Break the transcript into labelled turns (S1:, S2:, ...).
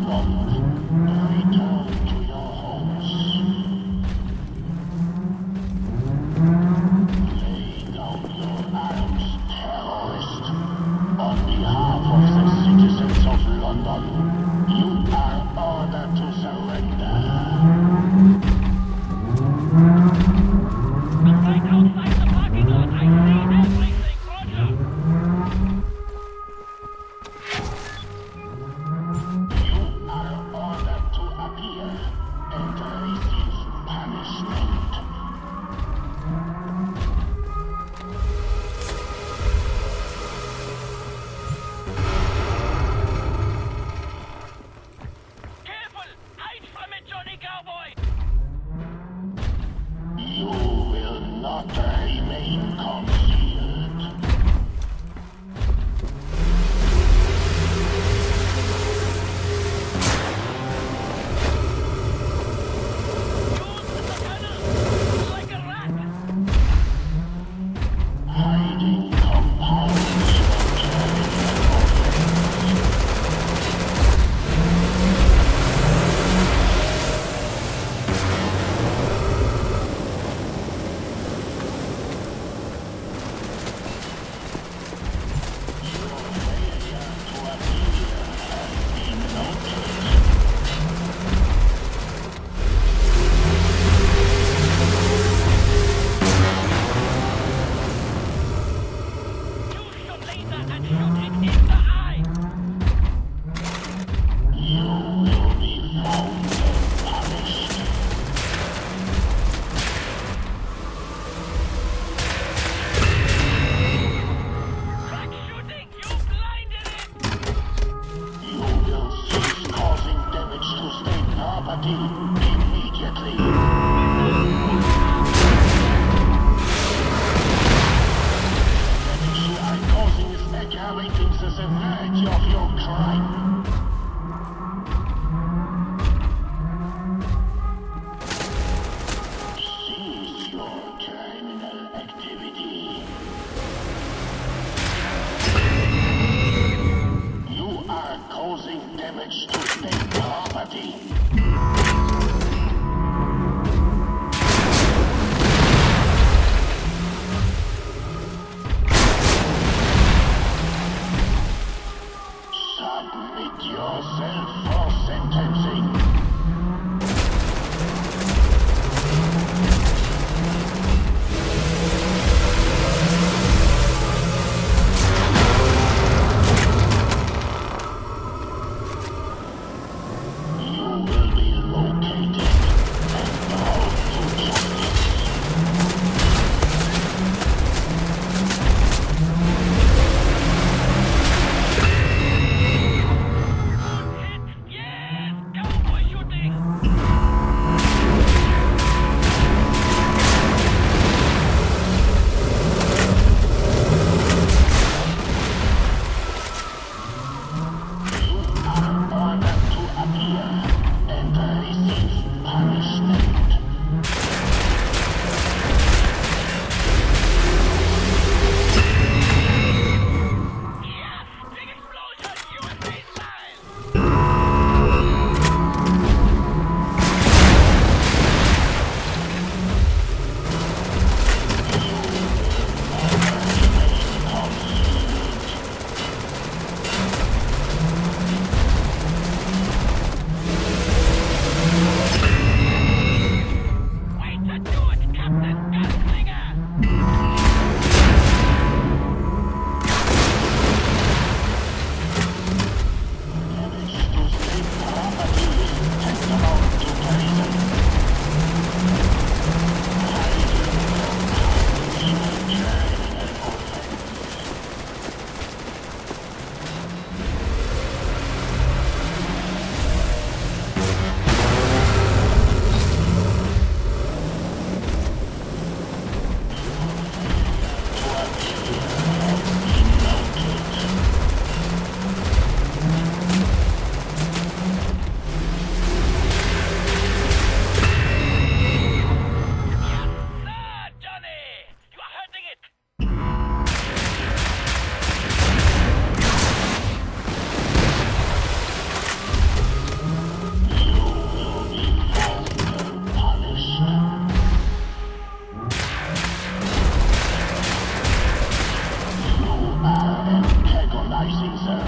S1: from the dawn. I see, sir.